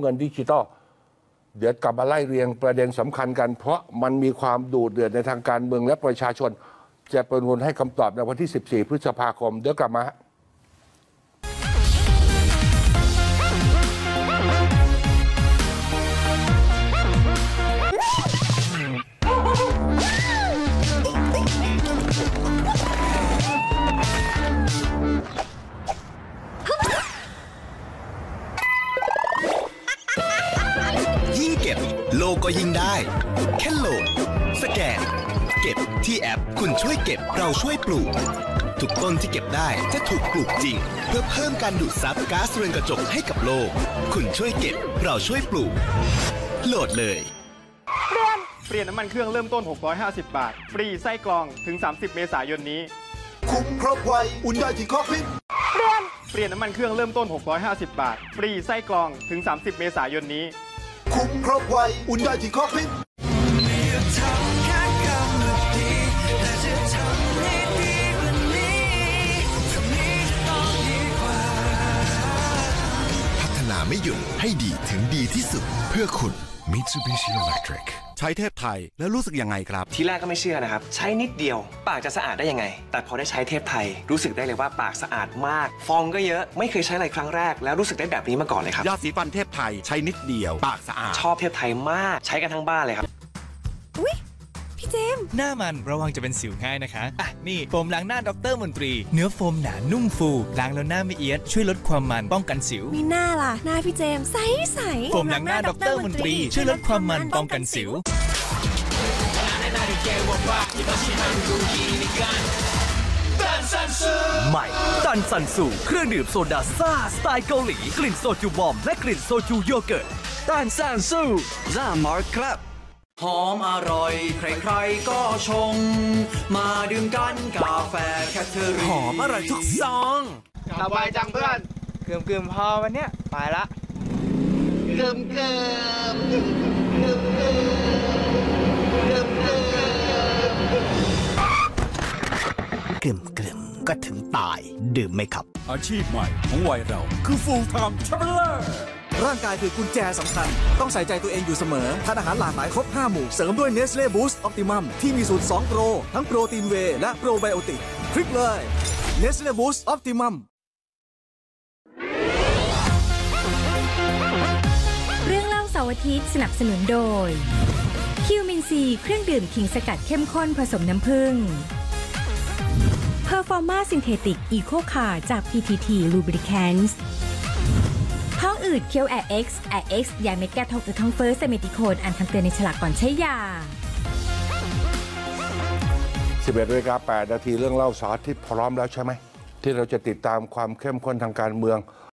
เงินดิจิตอลเดี๋ยวกลับมาไล่เรียงประเด็นสำคัญกัน เพราะมันมีความดูดเดือดในทางการเมืองและประชาชน จะเป็นคนให้คำตอบในวันที่ 14 พฤษภาคม เดี๋ยวกลับมา โลก็ยิ่งได้ แค่โหลด สแกน เก็บที่แอปคุณช่วยเก็บเราช่วยปลูก ทุกต้นที่เก็บได้จะถูกปลูกจริง เพื่อเพิ่มการดูดซับก๊าซเรือนกระจกให้กับโลก คุณช่วยเก็บเราช่วยปลูก โหลดเลยเปลี่ยนน้ำมันเครื่องเริ่มต้น 650 บาท ฟรีไส้กรองถึง 30 เมษายนนี้ คุ้มครบไว อุ่นได้ที่คอกพิษเปลี่ยนน้ำมันเครื่องเริ่มต้น 650 บาท ฟรีไส้กรองถึง 30 เมษายนนี้ คุ้มครบไวอุ่นได้ที่คอกพิษพัฒนาไม่หยุดให้ดีถึงดีที่สุดเพื่อคุณ Mitsubishi Electric ใช้เทพไทยแล้วรู้สึกยังไงครับ ทีแรกก็ไม่เชื่อนะครับ ใช้นิดเดียว ปากจะสะอาดได้ยังไง แต่พอได้ใช้เทพไทย รู้สึกได้เลยว่าปากสะอาดมาก ฟองก็เยอะไม่เคยใช้อะไรครั้งแรก แล้วรู้สึกได้แบบนี้มาก่อนเลยครับยาสีฟันเทพไทยใช้นิดเดียว ปากสะอาดชอบเทพไทยมากใช้กันทั้งบ้านเลยครับอุ๊ยพี่เจมส์ หน้ามันระวังจะเป็นสิวง่ายนะคะ อะ นี่โฟมล้างหน้าดรมนตรี เนื้อโฟมหนานุ่มฟูล้างแล้วหน้าไม่เอียด ช่วยลดความมันป้องกันสิว มีหน้าล่ะ หน้าพี่เจมส์ใสใสโฟมล้างหน้าดรมนตรี ช่วยลดความมันป้องกันสิวใหม่ตันซันสูเครื่องดื่มโซดาซ่าสไตล์เกาหลี กลิ่นโซจู bomb และกลิ่นโซจูโยเกิร์ตตันซันสูร่ามาร์ครับ หอมอร่อย ใครๆก็ชง มาดื่มกันกาแฟแคทเธอรีหอมอร่อยทุกซองสบายจังเพื่อนเกืมเกืมพอวันเนี้ยไปละกลิ่มกลิ่มก็ถึงตายดื่มไหมครับ อาชีพใหม่ของวัยเราคือ full time traveler ร่างกายคือกุญแจสำคัญ ต้องใส่ใจตัวเองอยู่เสมอทานอาหารหลากหลายครบ 5 หมู่ เสริมด้วย Nestle Boost Optimum ที่มีสูตร 2 โปร ทั้งโปรตีนเวและโปรไบโอติกคลิกเลย Nestle Boost Optimum เรื่องเล่าเสาร์อาทิตย์สนับสนุนโดย คิวมินซีเครื่องดื่มขิงสกัดเข้มข้นผสมน้ำผึ้งPerforma Synthetic Eco Car จาก PTT Lubricants ท้องอืดเคี้ยว Air-X Air-X ยาเม็ดแก้ท้องอืดท้องเฟ้อไซเมทิโคนอ่านคำเตือนในฉลากก่อนใช้ยา 11นาฬิกา8นาทีเรื่องเล่าสาธิตพร้อมแล้วใช่ไหม ที่เราจะติดตามความเข้มข้นทางการเมือง